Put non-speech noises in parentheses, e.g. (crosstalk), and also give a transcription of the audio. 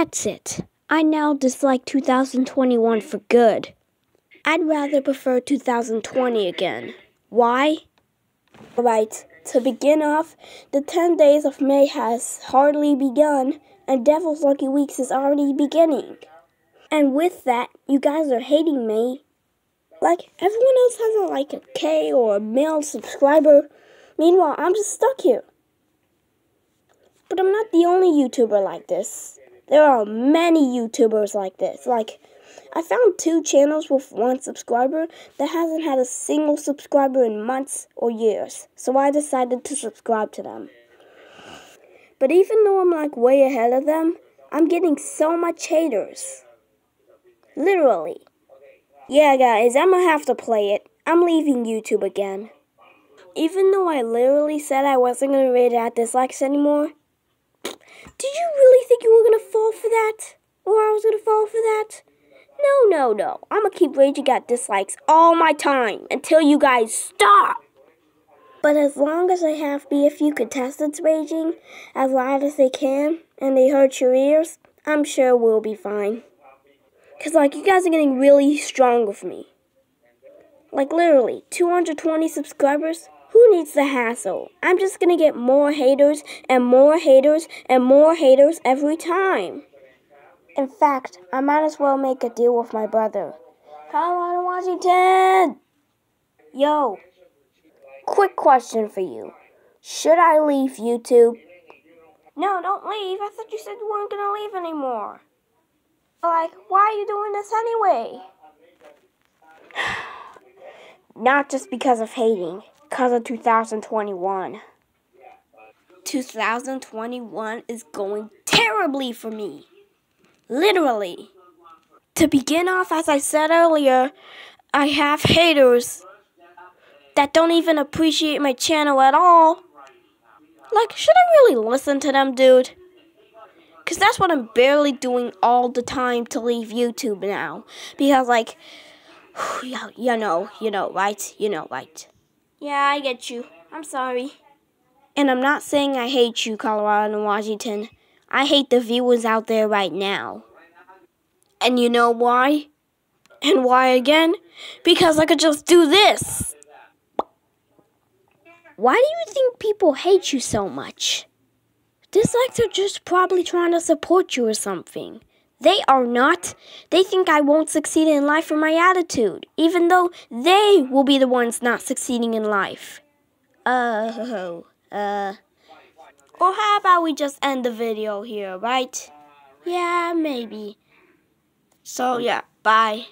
That's it. I now dislike 2021 for good. I'd rather prefer 2020 again. Why? Alright, to begin off, the 10 days of May has hardly begun, and Devil's Lucky Weeks is already beginning. And with that, you guys are hating me. Like, everyone else has a, like a K or a male subscriber. Meanwhile, I'm just stuck here. But I'm not the only YouTuber like this. There are many YouTubers like this. Like, I found two channels with one subscriber that hasn't had a single subscriber in months or years. So I decided to subscribe to them. But even though I'm like way ahead of them, I'm getting so much haters. Literally. Yeah, guys, I'm gonna have to play it. I'm leaving YouTube again. Even though I literally said I wasn't gonna rate at dislikes anymore, did you really think you were gonna fall for that? Or I was gonna fall for that? No, no, no. I'm gonna keep raging at dislikes all my time until you guys stop. But as long as I have be a few contestants raging as loud as they can and they hurt your ears, I'm sure we'll be fine. Cause like you guys are getting really strong with me. Like literally, 220 subscribers? Needs the hassle? I'm just gonna get more haters and more haters and more haters every time. In fact, I might as well make a deal with my brother. Colorado, Washington! Yo, quick question for you. Should I leave YouTube? No, don't leave. I thought you said you weren't gonna leave anymore. Like, why are you doing this anyway? (sighs) Not just because of hating because of 2021. 2021 is going terribly for me. Literally. To begin off, as I said earlier, I have haters that don't even appreciate my channel at all. Like, should I really listen to them, dude? Because that's what I'm barely doing all the time to leave YouTube now. Because, like, (sighs) you know, you know, right? You know, right? Yeah, I get you. I'm sorry. And I'm not saying I hate you, Colorado and Washington. I hate the viewers out there right now. And you know why? And why again? Because I could just do this. Why do you think people hate you so much? Dislikes are just probably trying to support you or something. They are not. They think I won't succeed in life for my attitude, even though they will be the ones not succeeding in life. Uh, (laughs) uh. Or how about we just end the video here, right? Yeah, maybe. So, yeah, bye.